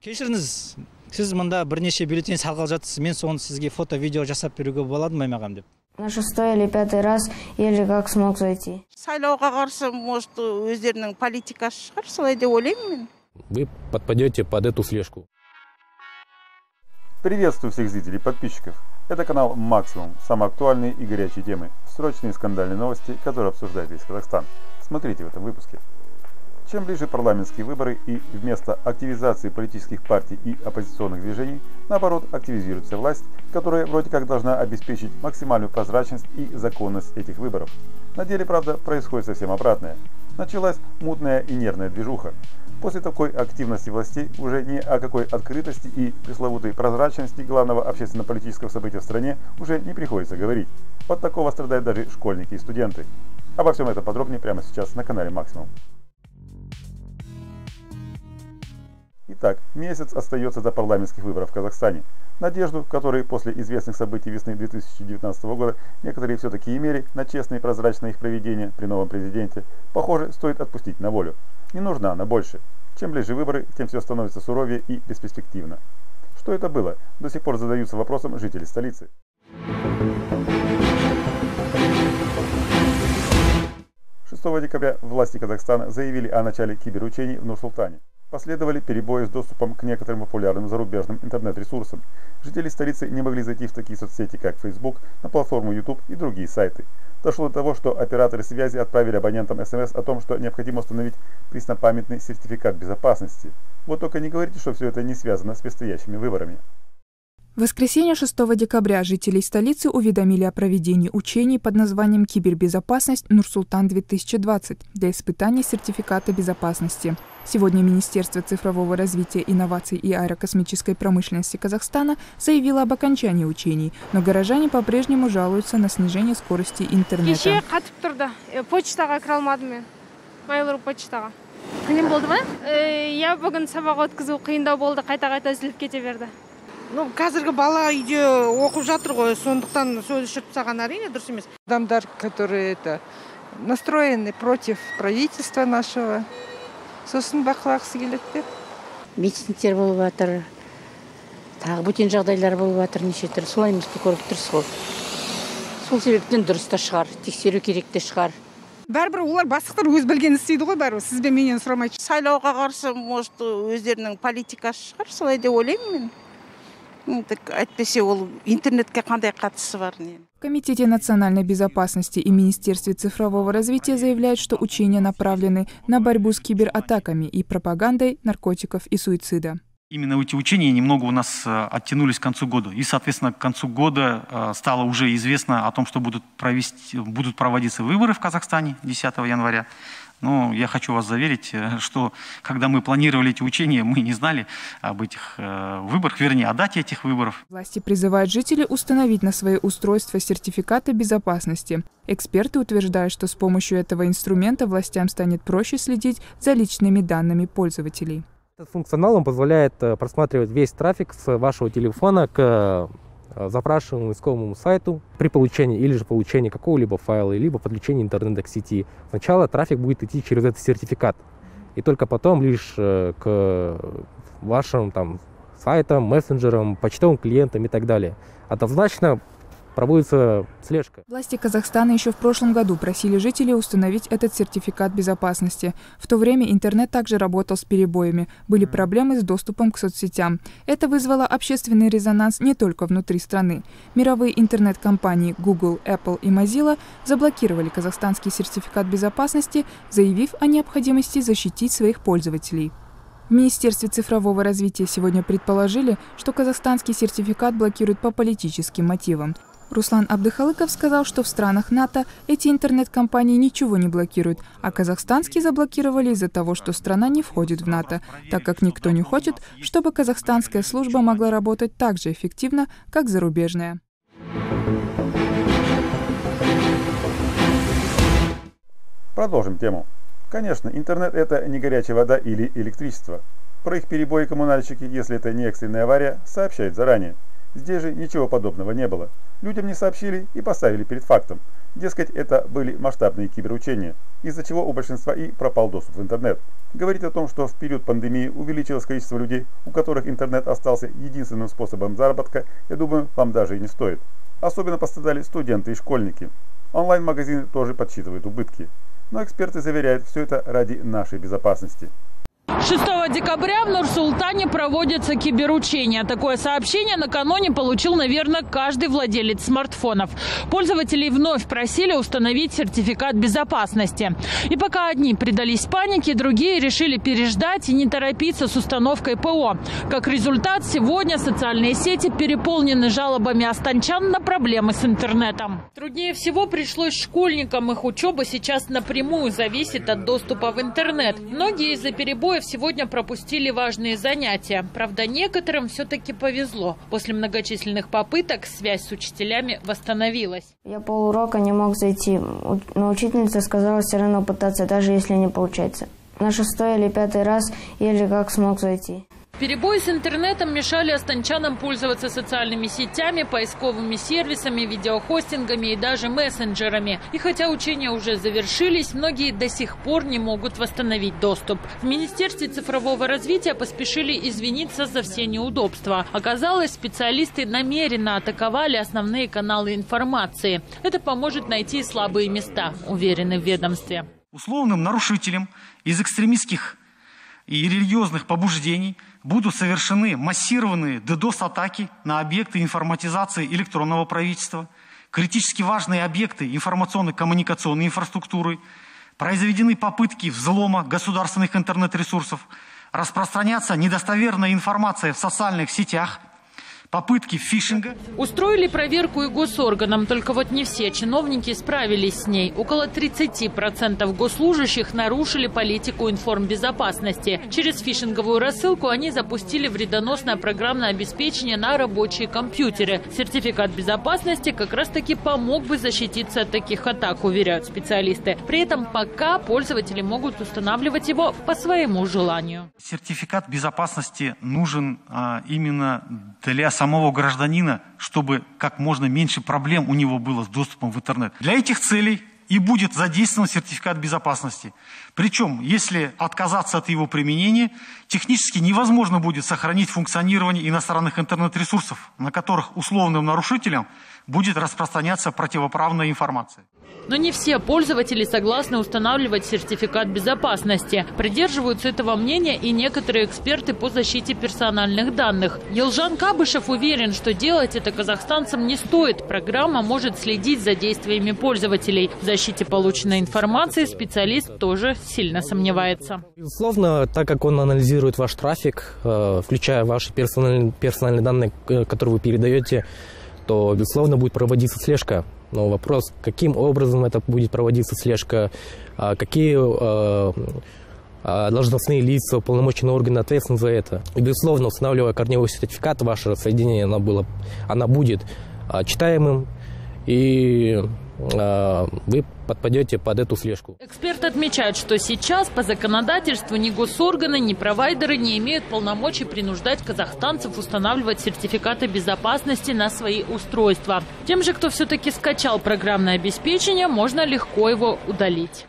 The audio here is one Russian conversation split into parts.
кешіріңіз сіз мында бірнеше бюллетень салғалы жатырсыз мен соны сізге фото видео жасап беруге болады ма аймағам деп На шестой или пятый раз еле как смог зайти. сайлауға қарсы может өздерінің политикасы шығар солай деп ойлаймын мен вы подпадете под эту слежку. Приветствую всех зрителей и подписчиков. Это канал Максимум. Самые актуальные и горячие темы. Срочные скандальные новости, которые обсуждает весь Казахстан. Смотрите в этом выпуске. Чем ближе парламентские выборы и вместо активизации политических партий и оппозиционных движений, наоборот, активизируется власть, которая вроде как должна обеспечить максимальную прозрачность и законность этих выборов. На деле, правда, происходит совсем обратное. Началась мутная и нервная движуха. После такой активности властей уже ни о какой открытости и пресловутой прозрачности главного общественно-политического события в стране уже не приходится говорить. От такого страдают даже школьники и студенты. Обо всем этом подробнее прямо сейчас на канале Максимум. Итак, месяц остается до парламентских выборов в Казахстане. Надежду, которой после известных событий весны 2019 года некоторые все-таки имели на честное и прозрачное их проведение при новом президенте, похоже, стоит отпустить на волю. Не нужна она больше. Чем ближе выборы, тем все становится суровее и бесперспективно. Что это было? До сих пор задаются вопросом жители столицы. 6 декабря власти Казахстана заявили о начале киберучений в Нур-Султане. Последовали перебои с доступом к некоторым популярным зарубежным интернет-ресурсам. Жители столицы не могли зайти в такие соцсети, как Facebook, на платформу YouTube и другие сайты. Дошло до того, что операторы связи отправили абонентам смс о том, что необходимо установить преснопамятный сертификат безопасности. Вот только не говорите, что все это не связано с предстоящими выборами. В воскресенье 6 декабря жителей столицы уведомили о проведении учений под названием «Кибербезопасность Нурсултан-2020» для испытания сертификата безопасности. Сегодня Министерство цифрового развития, инноваций и аэрокосмической промышленности Казахстана заявило об окончании учений, но горожане по-прежнему жалуются на снижение скорости интернета. кеше қатып тұрды Э, почтаға кіре алмадым мен mail.ru почтаға қиын болды ма иә бүгін сабақ өткізу қиындау болды қайта қайта үзіліп кете берді ну қазіргі бала үйде оқып жатыр ғой сондықтан сөз өшіріп тастаған әрине дұрыс емес адамдар, которые это настроены против правительства нашего. Сосын бақылағысы келеді деп. митингтер болып жатыр тағы бөтен жағдайлар болып жатыр неше түрлі. Солай емес пе көріп тұрсыз ғой. Сол себептен дұрыс та шығар тексеру керек те шығар. Бәрібір олар бастықтар өз білгенін істейді ғой бәрібір. Сіз бен менен сұрамай сайлауға қарсы может өздерінің политикасы шығар солай деп ойлаймын мен. Интернетке қандай қатысы бар В Комитете национальной безопасности и Министерстве цифрового развития заявляют, что учения направлены на борьбу с кибератаками и пропагандой наркотиков и суицида. Именно эти учения немного у нас э, оттянулись к концу года. И, соответственно, к концу года э, стало уже известно о том, что будут, провести, будут проводиться выборы в Казахстане 10 января. Но я хочу вас заверить, э, что когда мы планировали эти учения, мы не знали об этих выборах, вернее, о дате этих выборов. Власти призывают жителей установить на свои устройства сертификаты безопасности. Эксперты утверждают, что с помощью этого инструмента властям станет проще следить за личными данными пользователей. Этот функционал он позволяет э, просматривать весь трафик с вашего телефона к э, запрашиваемому исковому сайту при получении или же получении какого-либо файла, либо подключении интернета к сети. Сначала трафик будет идти через этот сертификат, и только потом лишь э, к вашим там сайтам, мессенджерам, почтовым клиентам и так далее. Однозначно проводится слежка. Власти Казахстана еще в прошлом году просили жителей установить этот сертификат безопасности. В то время интернет также работал с перебоями, были проблемы с доступом к соцсетям. Это вызвало общественный резонанс не только внутри страны. Мировые интернет-компании Google, Apple и Mozilla заблокировали казахстанский сертификат безопасности, заявив о необходимости защитить своих пользователей. В Министерстве цифрового развития сегодня предположили, что казахстанский сертификат блокируют по политическим мотивам. Руслан Абдыхалыков сказал, что в странах НАТО эти интернет-компании ничего не блокируют, а казахстанский заблокировали из-за того, что страна не входит в НАТО, так как никто не хочет, чтобы казахстанская служба могла работать так же эффективно, как зарубежная. Продолжим тему. Конечно, интернет это не горячая вода или электричество. Про их перебои коммунальщики, если это не экстренная авария, сообщают заранее. Здесь же ничего подобного не было. Людям не сообщили и поставили перед фактом. Дескать, это были масштабные киберучения, из-за чего у большинства и пропал доступ в интернет. Говорить о том, что в период пандемии увеличилось количество людей, у которых интернет остался единственным способом заработка, я думаю, вам даже и не стоит. Особенно пострадали студенты и школьники. Онлайн-магазины тоже подсчитывают убытки. Но эксперты заверяют, все это ради нашей безопасности. 6 декабря в Нур-Султане проводятся киберучения. Такое сообщение накануне получил, наверное, каждый владелец смартфонов. Пользователей вновь просили установить сертификат безопасности. И пока одни предались панике, другие решили переждать и не торопиться с установкой ПО. Как результат, сегодня социальные сети переполнены жалобами останчан на проблемы с интернетом. Труднее всего пришлось школьникам. Их учеба сейчас напрямую зависит от доступа в интернет. Многие из-за перебоев сегодня пропустили важные занятия. Правда, некоторым все-таки повезло. После многочисленных попыток связь с учителями восстановилась. Я полурока не мог зайти, но учительница сказала все равно пытаться, даже если не получается. На шестой или пятый раз еле как смог зайти. Перебои с интернетом мешали останчанам пользоваться социальными сетями, поисковыми сервисами, видеохостингами и даже мессенджерами. И хотя учения уже завершились, многие до сих пор не могут восстановить доступ. В Министерстве цифрового развития поспешили извиниться за все неудобства. Оказалось, специалисты намеренно атаковали основные каналы информации. Это поможет найти слабые места, уверены в ведомстве. Условным нарушителям из экстремистских и религиозных побуждений будут совершены массированные DDoS-атаки на объекты информатизации электронного правительства, критически важные объекты информационно-коммуникационной инфраструктуры, произведены попытки взлома государственных интернет-ресурсов, распространяться недостоверная информация в социальных сетях – попытки фишинга. Устроили проверку и госорганам, только вот не все чиновники справились с ней. Около 30% госслужащих нарушили политику информбезопасности. Через фишинговую рассылку они запустили вредоносное программное обеспечение на рабочие компьютеры. Сертификат безопасности как раз-таки помог бы защититься от таких атак, уверяют специалисты. При этом пока пользователи могут устанавливать его по своему желанию. Сертификат безопасности нужен а, именно для самого гражданина, чтобы как можно меньше проблем у него было с доступом в интернет. Для этих целей и будет задействован сертификат безопасности. Причем, если отказаться от его применения, технически невозможно будет сохранить функционирование иностранных интернет-ресурсов, на которых условным нарушителям будет распространяться противоправная информация. Но не все пользователи согласны устанавливать сертификат безопасности. Придерживаются этого мнения и некоторые эксперты по защите персональных данных. Елжан Кабышев уверен, что делать это казахстанцам не стоит. Программа может следить за действиями пользователей. В защите полученной информации специалист тоже сильно сомневается. Безусловно, так как он анализирует ваш трафик, э, включая ваши персональные, персональные данные, э, которые вы передаете, то, безусловно, будет проводиться слежка. Но вопрос, каким образом это будет проводиться слежка, а какие э, а, должностные лица, полномоченные органы ответственны за это. И, безусловно, устанавливая корневой сертификат, ваше соединение оно было, она будет читаемым и вы подпадете под эту слежку. Эксперт отмечает, что сейчас по законодательству ни госорганы, ни провайдеры не имеют полномочий принуждать казахстанцев устанавливать сертификаты безопасности на свои устройства. Тем же, кто все-таки скачал программное обеспечение, можно легко его удалить.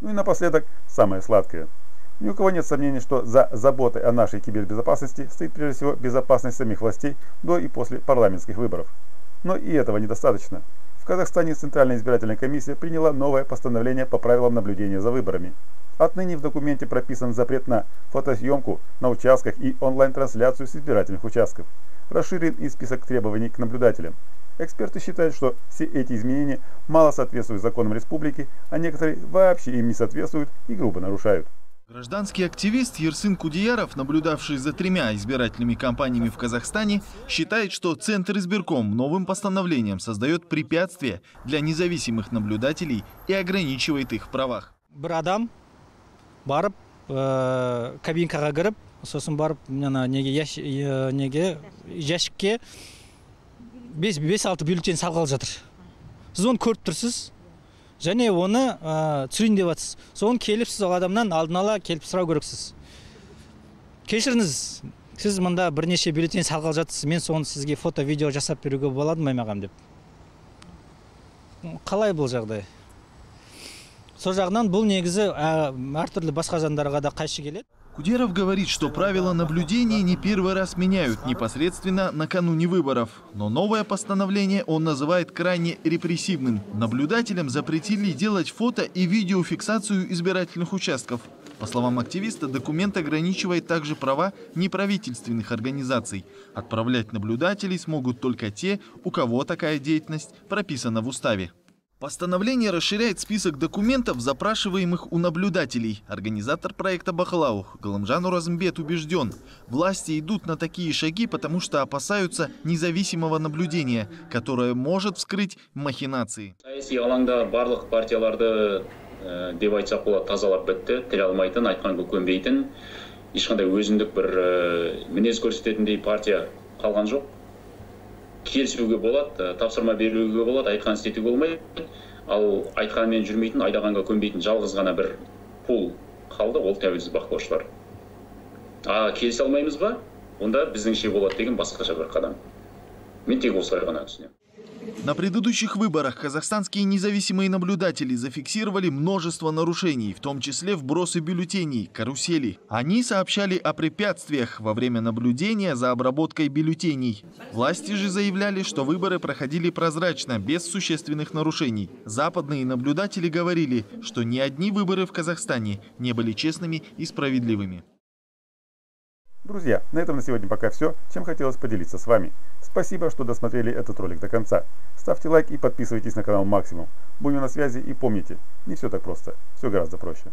Ну и напоследок самое сладкое – ни у кого нет сомнений, что за заботой о нашей кибербезопасности стоит прежде всего безопасность самих властей до и после парламентских выборов. Но и этого недостаточно. В Казахстане Центральная избирательная комиссия приняла новое постановление по правилам наблюдения за выборами. Отныне в документе прописан запрет на фотосъемку на участках и онлайн-трансляцию с избирательных участков. Расширен и список требований к наблюдателям. Эксперты считают, что все эти изменения мало соответствуют законам республики, а некоторые вообще им не соответствуют и грубо нарушают. Гражданский активист Ерсын Кудеяров, наблюдавший за тремя избирательными кампаниями в Казахстане, считает, что Центр избирком новым постановлением создает препятствия для независимых наблюдателей и ограничивает их в правах. бір адам барып ә, кабинкаға кіріп сосын барып ана неге яш, ә, неге жәшікке бес бес алты бюллетень салғалы жатыр сіз оны көріп тұрсыз және оны ә, түсірейін деп жатсыз соны келіп сіз ол адамнан алдын ала келіп сұрау керексіз. Кешіріңіз сіз мында бірнеше бюллетень салғалы жатырсыз. Мен соны сізге фото видео жасап беруге болады ма маған деп. Қалай бұл жағдай? Сол жағынан бұл негізі әртүрлі басқа заңдарға да қайшы келеді. Кудеров говорит, что правила наблюдения не первый раз меняют непосредственно накануне выборов. Но новое постановление он называет крайне репрессивным. Наблюдателям запретили делать фото и видеофиксацию избирательных участков. По словам активиста, документ ограничивает также права неправительственных организаций. Отправлять наблюдателей смогут только те, у кого такая деятельность прописана в уставе. Постановление расширяет список документов, запрашиваемых у наблюдателей. Организатор проекта Бахалау Галымжан Уразмбет убежден, власти идут на такие шаги, потому что опасаются независимого наблюдения, которое может вскрыть махинации. саяси алаңда барлық партияларды ә, деп айтсақ болады тазалап бітті тіл алмайтын айтқанға көнбейтін ешқандай өзіндік бір ә, мінез көрсететіндей партия қалған жоқ келісуге болады ә, тапсырма беруге болады айтқанын істетуге болмайды. Ал айтқанымен жүрмейтін айдағанға көнбейтін жалғыз ғана бір пул қалды ол тәуелсіз бақылаушылар. А келісе алмаймыз ба? Онда біздіңше болады деген басқаша бір қадам. Мен тек осылай ғана түсінемін. На предыдущих выборах казахстанские независимые наблюдатели зафиксировали множество нарушений, в том числе вбросы бюллетеней, карусели. Они сообщали о препятствиях во время наблюдения за обработкой бюллетеней. Власти же заявляли, что выборы проходили прозрачно, без существенных нарушений. Западные наблюдатели говорили, что ни одни выборы в Казахстане не были честными и справедливыми. Друзья, на этом на сегодня пока все, чем хотелось поделиться с вами. Спасибо, что досмотрели этот ролик до конца. Ставьте лайк и подписывайтесь на канал Максимум. Будем на связи и помните, не все так просто, все гораздо проще.